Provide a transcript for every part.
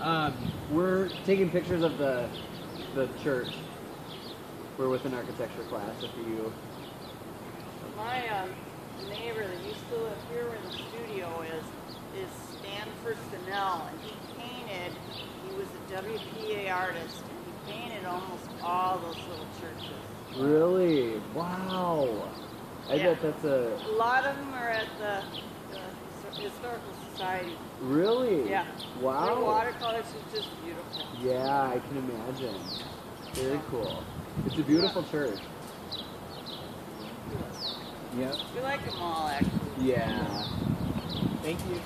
Um, we're taking pictures of the the church. We're with an architecture class. If you My um, neighbor that used to live here where the studio is, is Stanford Fennell, and he painted, he was a WPA artist, and he painted almost all those little churches. really, wow, I Yeah. bet that's a A lot of them are at the, the Historical Society. really, Yeah. wow, The watercolors are just beautiful. yeah, I can imagine. Very cool. It's a beautiful church. Yep. We like them all, actually. Yeah. Thank you.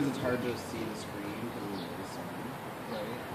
because it's hard to see the screen because it's very small. Right.